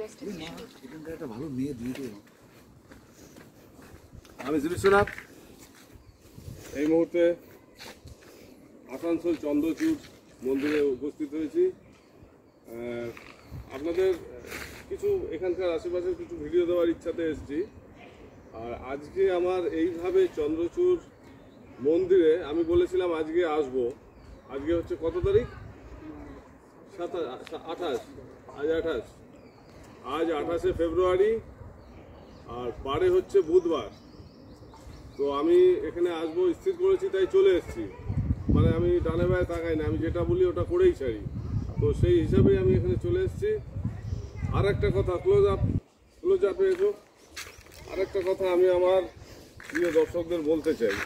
একটা ভালো মেয়ে আমি শ্রী এই মুহূর্তে আসানসোল চন্দ্রচূড় মন্দিরে উপস্থিত হয়েছি। আপনাদের কিছু এখানকার আশেপাশের কিছু ভিডিও দেওয়ার ইচ্ছাতে এসেছি। আর আজকে আমার এইভাবে চন্দ্রচূড় মন্দিরে আমি বলেছিলাম আজকে আসব। আজকে হচ্ছে কত তারিখ? সাতাশ আঠাশ, আজ আঠাশ। আজ আঠাশে ফেব্রুয়ারি আর পারে হচ্ছে বুধবার। তো আমি এখানে আসব, স্থির করেছি, তাই চলে এসেছি। মানে আমি ডানে বায়ে তাকাই না, আমি যেটা বলি ওটা করেই ছাড়ি। তো সেই হিসাবেই আমি এখানে চলে এসেছি। আর একটা কথা ক্লোজ আপ ক্লোজ আপে এসো। আর একটা কথা আমি আমার প্রিয় দর্শকদের বলতে চাই।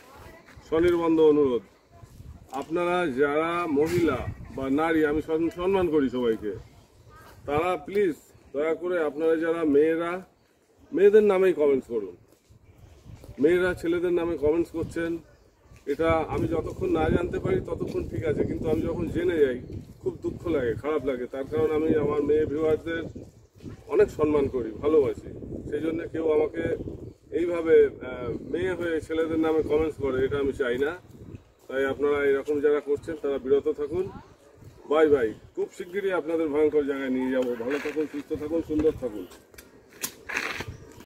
স্বনির্বন্ধ অনুরোধ, আপনারা যারা মহিলা বা নারী, আমি সম্মান করি সবাইকে, তারা প্লিজ দয়া করে আপনারা যারা মেয়েরা, মেয়েদের নামেই কমেন্টস করুন। মেয়েরা ছেলেদের নামে কমেন্টস করছেন, এটা আমি যতক্ষণ না জানতে পারি ততক্ষণ ঠিক আছে, কিন্তু আমি যখন জেনে যাই, খুব দুঃখ লাগে, খারাপ লাগে। তার কারণ আমি আমার মেয়ে ভিউয়ারদের অনেক সম্মান করি, ভালোবাসি। সেই জন্য কেউ আমাকে এইভাবে মেয়ে হয়ে ছেলেদের নামে কমেন্টস করে, এটা আমি চাই না। তাই আপনারা এরকম যারা করছেন, তারা বিরত থাকুন। বাই বাই খুব শিগগিরই আপনাদের ভয়ঙ্কর জায়গায় নিয়ে যাব। ভালো থাকুন, সুস্থ থাকুন, সুন্দর থাকুন।